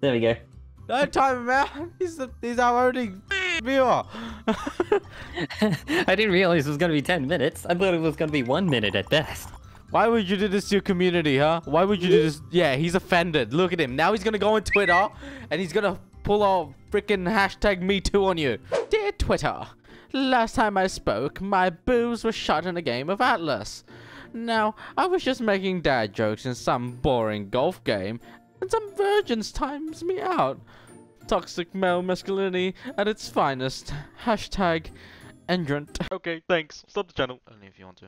There we go. Don't time him out. He's the, he's our only viewer. I didn't realize it was gonna be 10 minutes. I thought it was gonna be one minute at best. Why would you do this to your community, huh? Why would you do this? Yeah, he's offended. Look at him. Now he's gonna go on Twitter and he's gonna pull a freaking hashtag me too on you. Dear Twitter, last time I spoke, my boobs were shot in a game of Atlas. Now, I was just making dad jokes in some boring golf game, and some virgins times me out. Toxic male masculinity at its finest. Hashtag endrant. Okay, thanks. Stop the channel. Only if you want to.